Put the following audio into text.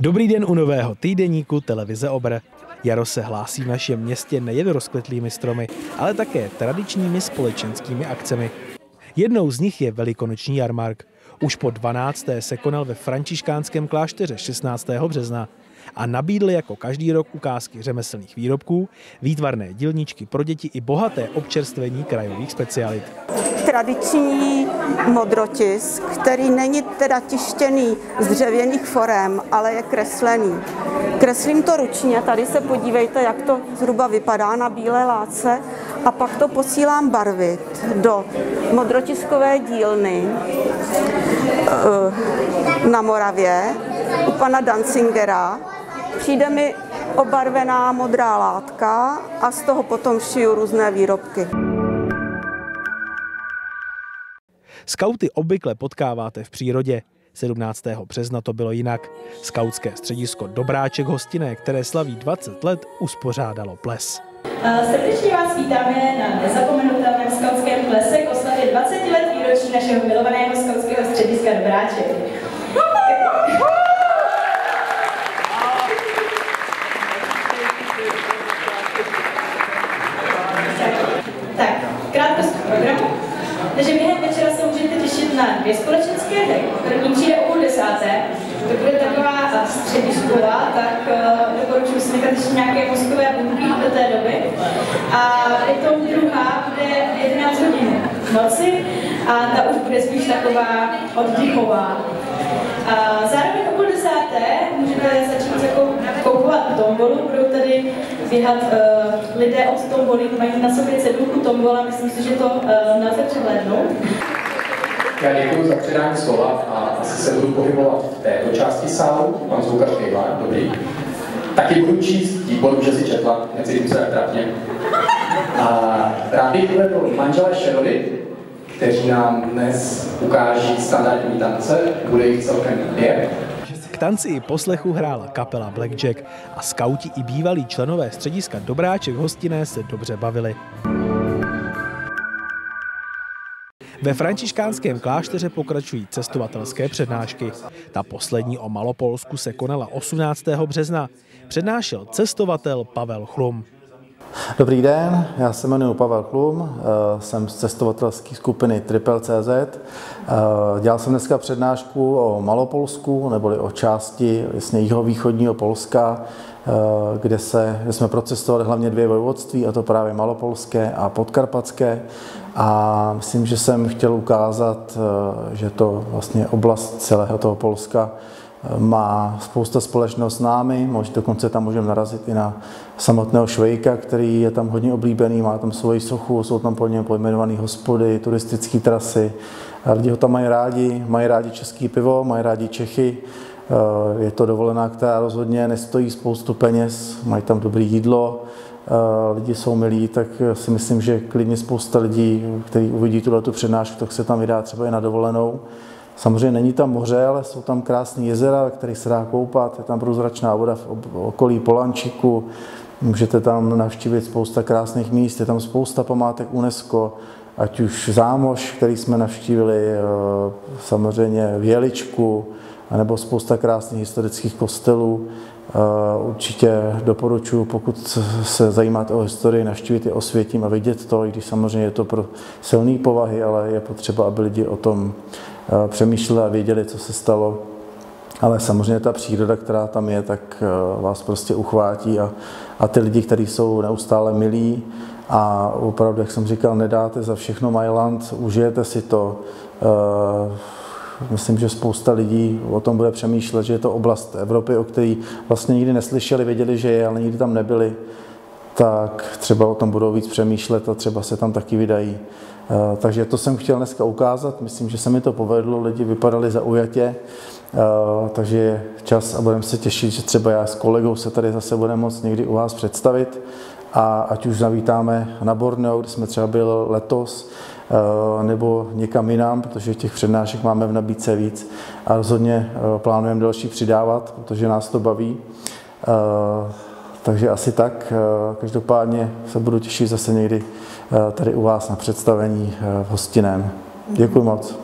Dobrý den u nového týdeníku televize Obr. Jaro se hlásí v našem městě nejen rozkvetlými stromy, ale také tradičními společenskými akcemi. Jednou z nich je velikonoční jarmark. Už po 12. se konal ve františkánském klášteře 16. března a nabídl jako každý rok ukázky řemeslných výrobků, výtvarné dílničky pro děti i bohaté občerstvení krajových specialit. Tradiční modrotisk, který není teda tištěný z dřevěných forem, ale je kreslený. Kreslím to ručně, tady se podívejte, jak to zhruba vypadá na bílé láce a pak to posílám barvit do modrotiskové dílny eh, na Moravě u pana Dancingera. Přijde mi obarvená modrá látka a z toho potom šiju různé výrobky. Skauty obvykle potkáváte v přírodě. 17. března to bylo jinak. Skautské středisko Dobráček Hostinné, které slaví 20 let, uspořádalo ples. Srdečně vás vítáme na nezapomenutelném skautském plese k oslavě 20 let výročí našeho milovaného skautského střediska Dobráček. Tak, krátkost programu. Takže během večera se můžete těšit na dvě společenské hry. První přijde o půl desáté, to bude taková středisková, tak uh, doporučuji si nechat ještě nějaké mozkové bunky do té doby. A je to druhá bude 11 hodin noci a ta už bude spíš taková oddychová. A zároveň o půl desáté můžete začít jako koupovat tombolu, budou tady běhat uh, lidé od tomboly, mají na sobě cedulku tombola, myslím si, že to uh, nelze přehlédnout. Já děkuji za předání slova a asi se budu pohybovat v této části sálu. Pan zvukař Kejva, dobrý. Taky budu číst výboru, že si četla, necítím se tak trapně. A rád bych uvedl manžele Šerovi, kteří nám dnes ukáží standardní tance, bude jich celkem dvě. K tanci i poslechu hrála kapela Blackjack a skauti i bývalí členové střediska Dobráček hostinné se dobře bavili. Ve františkánském klášteře pokračují cestovatelské přednášky. Ta poslední o Malopolsku se konala 18. března. Přednášel cestovatel Pavel Chlum. Dobrý den, já se jmenuji Pavel Klum, eh, jsem z cestovatelské skupiny Triple.cz. Eh, dělal jsem dneska přednášku o Malopolsku, neboli o části vlastně jihovýchodního Polska, kde, se, kde jsme procestovali hlavně dvě vojvodství, a to právě Malopolské a Podkarpatské. A myslím, že jsem chtěl ukázat, že to vlastně oblast celého toho Polska má spousta společného s námi, možná dokonce tam můžeme narazit i na samotného Švejka, který je tam hodně oblíbený, má tam svoji sochu, jsou tam po něm pojmenované hospody, turistické trasy. Lidi ho tam mají rádi, mají rádi český pivo, mají rádi Čechy. Eh, je to dovolená, která rozhodně nestojí spoustu peněz, mají tam dobré jídlo, eh, lidi jsou milí, tak si myslím, že klidně spousta lidí, kteří uvidí tuhle přednášku, tak se tam vydá třeba i na dovolenou. Samozřejmě není tam moře, ale jsou tam krásné jezera, ve kterých se dá koupat, je tam průzračná voda v okolí Polančiku, můžete tam navštívit spousta krásných míst, je tam spousta památek UNESCO, ať už Zámoš, který jsme navštívili, eh, samozřejmě Věličku, nebo spousta krásných historických kostelů. Eh, určitě doporučuji, pokud se zajímáte o historii, navštívit i Osvětím a vidět to, i když samozřejmě je to pro silné povahy, ale je potřeba, aby lidi o tom Eh, přemýšleli a věděli, co se stalo. Ale samozřejmě ta příroda, která tam je, tak eh, vás prostě uchvátí a, a ty lidi, kteří jsou neustále milí a opravdu, jak jsem říkal, nedáte za všechno Mailand, užijete si to. Myslím, že spousta lidí o tom bude přemýšlet, že je to oblast Evropy, o které vlastně nikdy neslyšeli, věděli, že je, ale nikdy tam nebyli. Tak třeba o tom budou víc přemýšlet a třeba se tam taky vydají. Eh, takže to jsem chtěl dneska ukázat, myslím, že se mi to povedlo, lidi vypadali zaujatě, eh, takže je čas a budeme se těšit, že třeba já s kolegou se tady zase budeme moct někdy u vás představit. A ať už zavítáme na Borneo, kde jsme třeba byli letos, nebo někam jinam, protože těch přednášek máme v nabídce víc a rozhodně plánujeme další přidávat, protože nás to baví. Takže asi tak. Eh, každopádně se budu těšit zase někdy eh, tady u vás na představení eh, v hostiném. Děkuji moc.